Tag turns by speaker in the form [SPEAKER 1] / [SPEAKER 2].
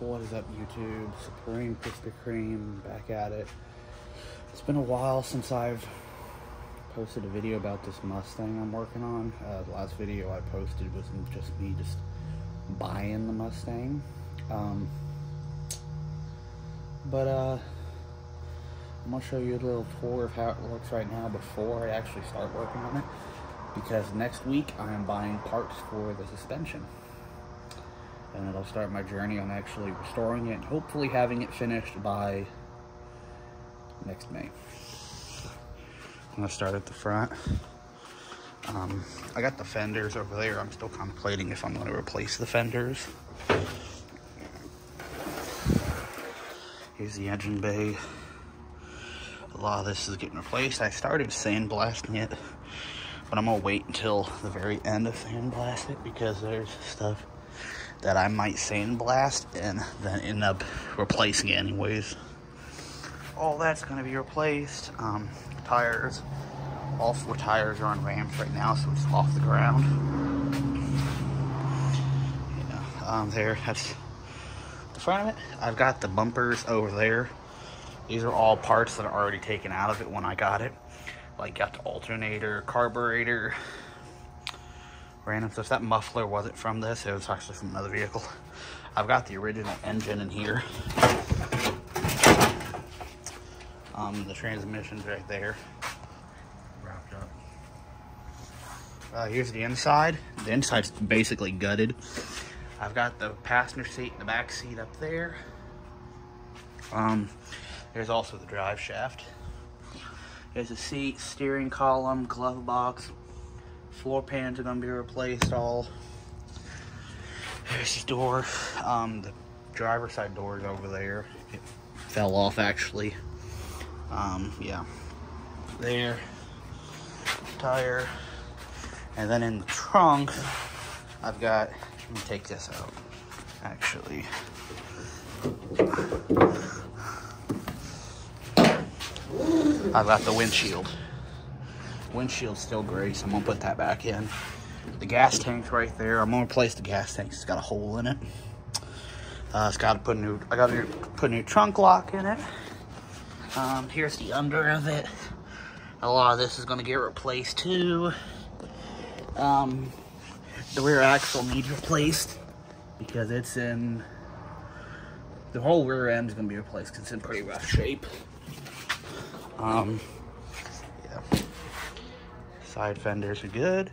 [SPEAKER 1] What is up, YouTube? Supreme Krispy Kream back at it. It's been a while since I've posted a video about this Mustang I'm working on. Uh, the last video I posted was just me just buying the Mustang. Um, but uh, I'm gonna show you a little tour of how it looks right now before I actually start working on it. Because next week I am buying parts for the suspension and it'll start my journey on actually restoring it and hopefully having it finished by next May. I'm gonna start at the front. Um, I got the fenders over there. I'm still contemplating if I'm gonna replace the fenders. Here's the engine bay. A lot of this is getting replaced. I started sandblasting it, but I'm gonna wait until the very end of sandblast it because there's stuff that I might sandblast and then end up replacing anyways. All that's to be replaced. Um, tires, all four tires are on ramps right now, so it's off the ground. Yeah, um, there, that's the front of it. I've got the bumpers over there. These are all parts that are already taken out of it when I got it. Like got the alternator, carburetor, random stuff. That muffler wasn't from this, it was actually from another vehicle. I've got the original engine in here. Um, the transmission's right there. Wrapped up. Uh, here's the inside. The inside's basically gutted. I've got the passenger seat and the back seat up there. Um, there's also the drive shaft. There's a seat, steering column, glove box, floor pans are gonna be replaced all. There's the door. Um, the driver's side door is over there. It fell off actually. Um, yeah. There. Tire. And then in the trunk, I've got, let me take this out, actually. I've got the windshield windshield's still gray, so I'm gonna put that back in. The gas tank's right there. I'm gonna replace the gas tank. It's got a hole in it. Uh, it's got to put a new. I got to put a new trunk lock in it. Um, here's the under of it. A lot of this is gonna get replaced too. Um, the rear axle needs replaced because it's in. The whole rear end is gonna be replaced because it's in pretty rough shape. Um. Side fenders are good.